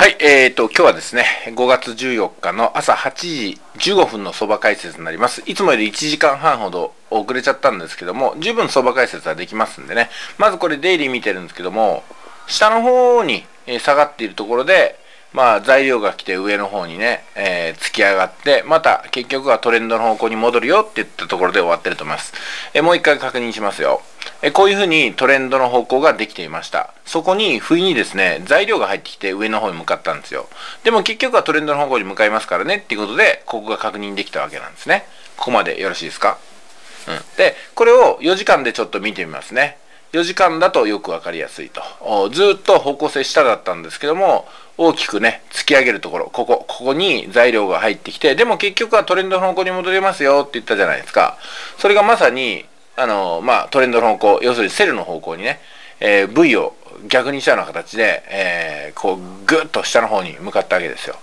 はい、えーと、今日はですね、5月14日の朝8時15分の相場解説になります。いつもより1時間半ほど遅れちゃったんですけども、十分相場解説はできますんでね、まずこれデイリー見てるんですけども、下の方に下がっているところで、まあ、材料が来て上の方にね、えー、突き上がって、また結局はトレンドの方向に戻るよって言ったところで終わってると思います。えー、もう一回確認しますよ。えー、こういうふうにトレンドの方向ができていました。そこに不意にですね、材料が入ってきて上の方に向かったんですよ。でも結局はトレンドの方向に向かいますからねっていうことで、ここが確認できたわけなんですね。ここまでよろしいですか？うん。で、これを4時間でちょっと見てみますね。4時間だとよく分かりやすいと。ずっと方向性下だったんですけども、大きくね、突き上げるところ、ここ、ここに材料が入ってきて、でも結局はトレンドの方向に戻りますよって言ったじゃないですか。それがまさに、あの、まあ、トレンドの方向、要するにセルの方向にね、えー、V を逆にしたような形で、えー、こう、ぐっと下の方に向かったわけですよ。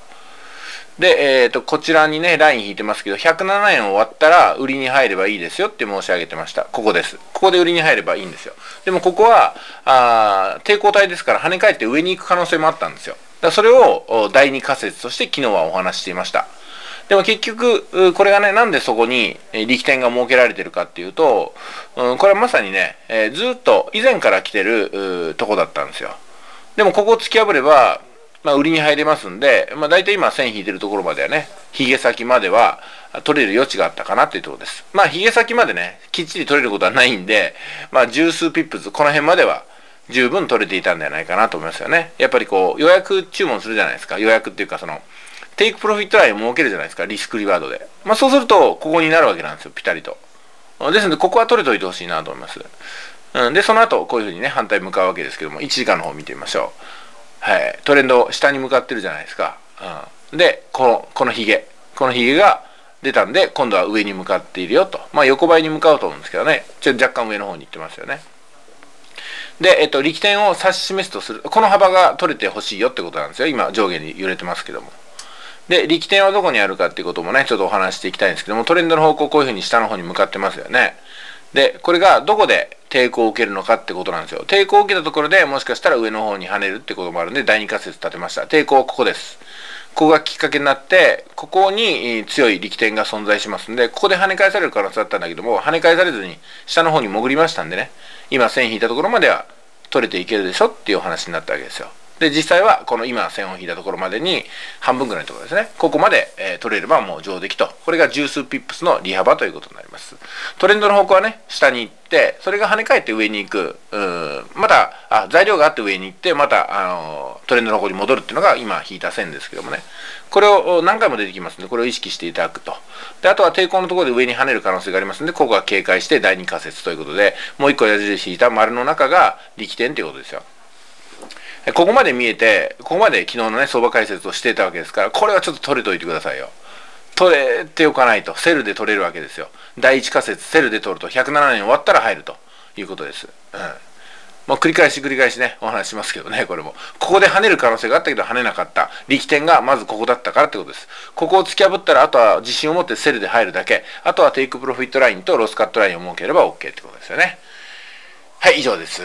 で、えっ、ー、と、こちらにね、ライン引いてますけど、107円終わったら売りに入ればいいですよって申し上げてました。ここです。ここで売りに入ればいいんですよ。でもここは、あ抵抗体ですから跳ね返って上に行く可能性もあったんですよ。だそれを第2仮説として昨日はお話していました。でも結局、これがね、なんでそこに力点が設けられてるかっていうと、うん、これはまさにね、えー、ずっと以前から来てるとこだったんですよ。でもここを突き破れば、まあ、売りに入れますんで、まあ、大体今線引いてるところまではね、ヒゲ先までは取れる余地があったかなっていうところです。まあ、ヒゲ先までね、きっちり取れることはないんで、まあ、十数ピップス、この辺までは十分取れていたんではないかなと思いますよね。やっぱりこう、予約注文するじゃないですか。予約っていうか、その、 take profit ラインを設けるじゃないですか。リスクリワードで。まあ、そうすると、ここになるわけなんですよ、ピタリと。ですので、ここは取れといてほしいなと思います。うん、で、その後、こういうふうにね、反対向かうわけですけども、1時間の方を見てみましょう。はい、トレンド下に向かってるじゃないですか。うん、で、この、このヒゲ。このヒゲが出たんで、今度は上に向かっているよと。まあ、横ばいに向かうと思うんですけどね。ちょっと若干上の方に行ってますよね。で、えっと、力点を指し示すとする。この幅が取れてほしいよってことなんですよ。今、上下に揺れてますけども。で、力点はどこにあるかっていうこともね、ちょっとお話していきたいんですけども、トレンドの方向、こういうふうに下の方に向かってますよね。で、これがどこで抵抗を受けるのかってことなんですよ。抵抗を受けたところでもしかしたら上の方に跳ねるってこともあるんで、第2仮説立てました。抵抗はここです。ここがきっかけになって、ここに強い力点が存在しますんで、ここで跳ね返される可能性だったんだけども、跳ね返されずに下の方に潜りましたんでね、今線引いたところまでは取れていけるでしょっていうお話になったわけですよ。で、実際はこの今線を引いたところまでに半分ぐらいのところですね。ここまで、えー、取れればもう上出来と。これが十数ピップスの利幅ということになります。トレンドの方向はね、下に行って、それが跳ね返って上に行く。うん、また、あ、材料があって上に行って、また、あのトレンドの方向に戻るっていうのが今引いた線ですけどもね。これを何回も出てきますので、これを意識していただくと。で、あとは抵抗のところで上に跳ねる可能性がありますので、ここは警戒して第2仮説ということで、もう一個矢印引いた丸の中が力点ということですよ。ここまで見えて、ここまで昨日のね、相場解説をしていたわけですから、これはちょっと取れといてくださいよ。取れておかないと、 sell で取れるわけですよ。第一仮説、 sell で取ると、107円割ったら入るということです。うん。もう繰り返し繰り返しね、お話しますけどね、これも。ここで跳ねる可能性があったけど跳ねなかった。力点がまずここだったからってことです。ここを突き破ったら、あとは自信を持って sell で入るだけ。あとは take profit ラインとロスカットラインを設ければ OK ってことですよね。はい、以上です。